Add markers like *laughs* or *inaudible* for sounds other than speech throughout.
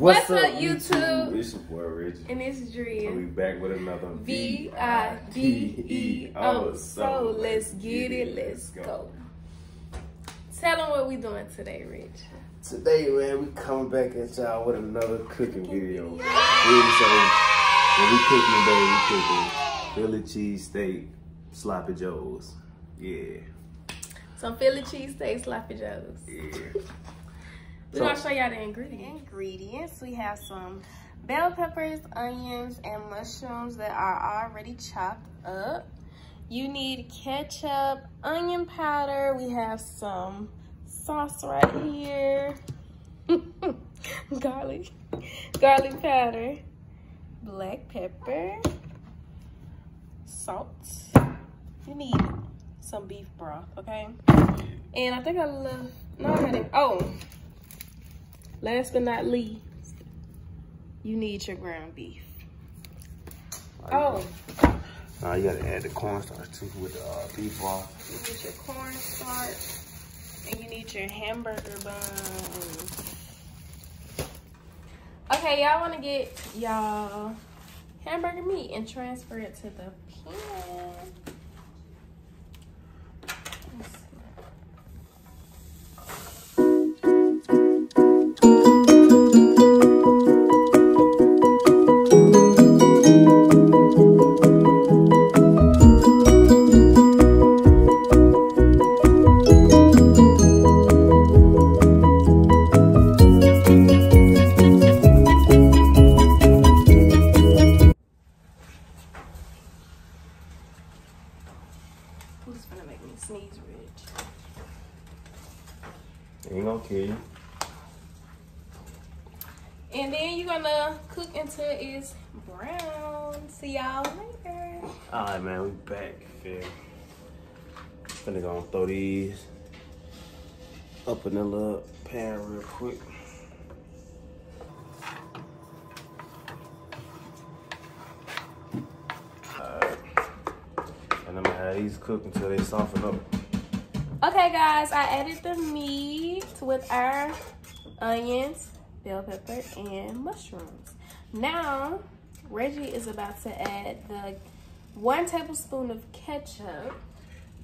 What's, up, YouTube? It's your boy Reggie. And it's And Drea. we back with another V I D E O. Oh, so let's get it. Let's go. Tell them what we doing today, Rich. Today, man, we coming back at y'all with another cooking video. Yeah, so when we cooking today, we cooking Philly cheese steak, sloppy joes. Yeah, Some Philly cheese steak, sloppy joes. yeah. We're So- gonna show y'all the ingredients. Ingredients. We have some bell peppers, onions, and mushrooms that are already chopped up. You need ketchup, onion powder. We have some sauce right here. *laughs* garlic, garlic powder, black pepper, salt. You need some beef broth, okay? And I think I love, no, I didn't. Oh, last but not least, you need your ground beef. Oh, Now you gotta add the cornstarch too with the uh, beef broth. you need your cornstarch, and you need your hamburger buns. Okay, y'all want to get y'all hamburger meat and transfer it to the pan. Who's gonna make me sneeze, Rich? Ain't gonna kill you. And then you're gonna cook until it's brown. See y'all later. All right, man, we back. Yeah. Finna gonna throw these up in the little pan real quick. Alright. And I'm gonna have these cook until they soften up. Okay, guys, I added the meat with our onions, bell pepper, and mushrooms. Now, Reggie is about to add the one tablespoon of ketchup.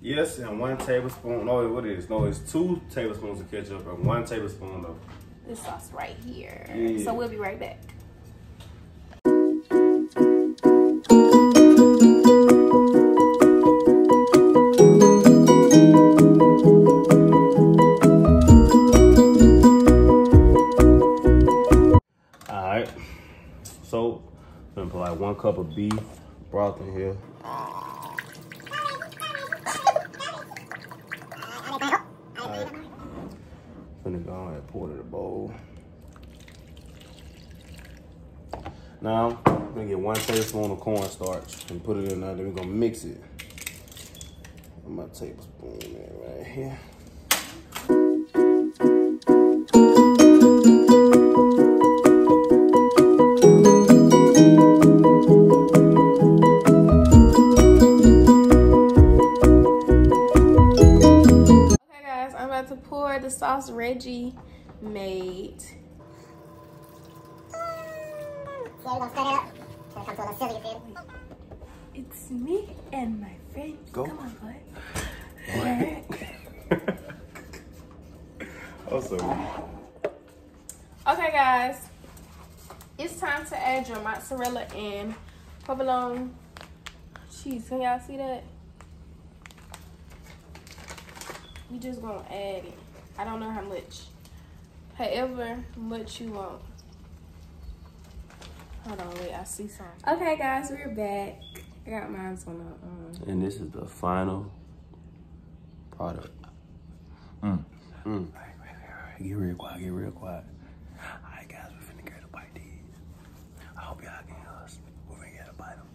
Yes, and one tablespoon. No, what it is? No, it's two tablespoons of ketchup and one tablespoon of. This sauce right here. Yeah. So we'll be right back. Cup of beef broth in here. Finna go ahead and pour it in the bowl. Now, I'm gonna get one tablespoon of cornstarch and put it in there. Then we're gonna mix it. Put my tablespoon in right here. You Reggie made. It's me and my friends. Go. Come on, bud. *laughs* Also, Okay, guys, it's time to add your mozzarella and provolone cheese. Can y'all see that? We just gonna add it. I don't know how much. However much you want. Hold on, wait, I see something. Okay, guys, we're back. I got mine on the um. And this is the final product. Mm. Mm. Get real quiet, get real quiet. Alright guys, we're finna get a bite these. I hope y'all can hear us. We're gonna get a bite them.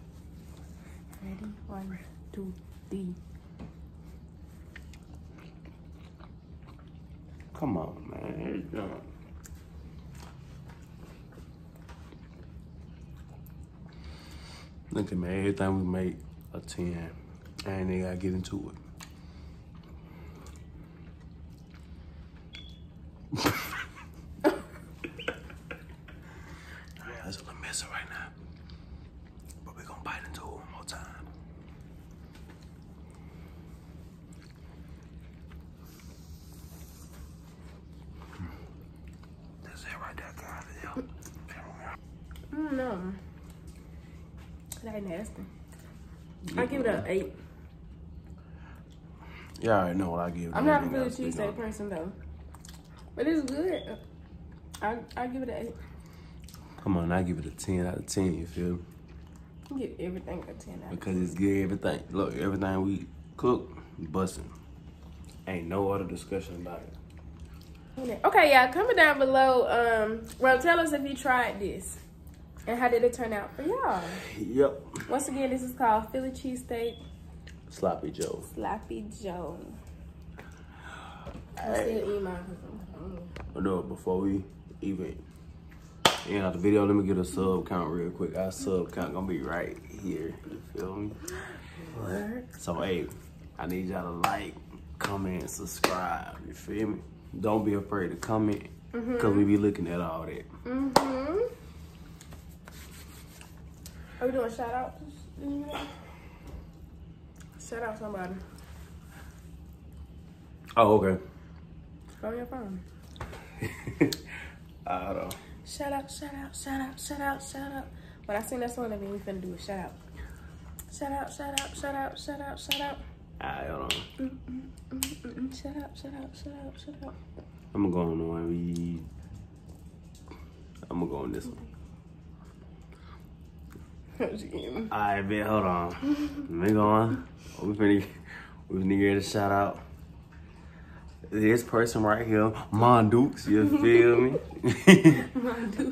Ready? One, two, three. Come on, man. Look at me, everything we make a 10. And they gotta get into it. *laughs* we gonna bite into it one more time. Hmm. That's it right there, guys. Yeah. Mm, no. That ain't nasty. I give it an eight. Yeah, I already know what I give. I'm not a really you cheesesteak person though. But it's good. I I give it an eight. Come on, I give it a 10 out of 10, you feel me? I give everything a ten out. of Because it's good, everything. Look, everything we cook, busting. Ain't no other discussion about it. Okay, y'all, comment down below. Um, well, tell us if you tried this and how did it turn out for y'all. Yep. Once again, this is called Philly cheesesteak Sloppy Joe. Sloppy Joe. I Hey. still eat mine 'cause I'm no, before we even end out the video, let me get a sub count real quick. Our sub count gonna be right here. You feel me? Word. So hey, I need y'all to like, comment, subscribe. You feel me? Don't be afraid to comment, cause we be looking at all that. Mm-hmm. Are we doing shout outs? Shout out somebody. Oh, okay. Go on your phone. I don't know. Shout out, shout out, shout out, shout out, shout out. When I sing that song, that means we finna do a shout out. Shout out, shout out, shout out, shout out, shout out. I don't know. Mm-mm, shout out, shout out, shout out, shout out. I'm gonna go on the one we. I'm gonna go on this one. Alright, bet. Hold on. Let me go on. We finna, we finna get a shout out. This person right here, Mon Dukes, you feel me?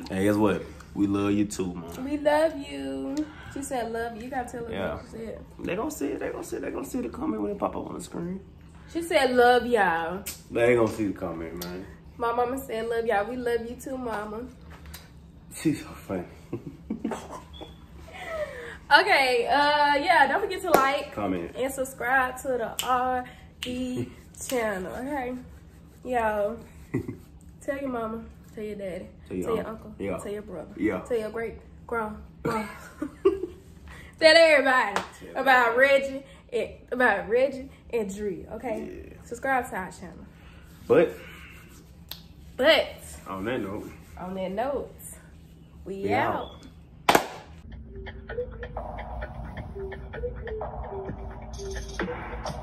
hey, guess what? We love you too, man. we love you. She said love you. You gotta tell her Yeah. what she said. They gonna see it. They gonna see it. They gonna see the comment when it pop up on the screen. She said love y'all. They ain't gonna see the comment, man. My mama said love y'all. We love you too, mama. She's so funny. *laughs* Okay, uh, yeah, don't forget to like comment. and subscribe to the RE *laughs* channel, okay? Yo, *laughs* tell your mama, tell your daddy, Tell your tell your uncle. Yeah. tell your brother, Yeah. tell your great grandma. *laughs* tell everybody about Reggie and about Reggie and Drea, okay? Yeah. Subscribe to our channel. But But on that note, on that note, we, we out. out. Thank you.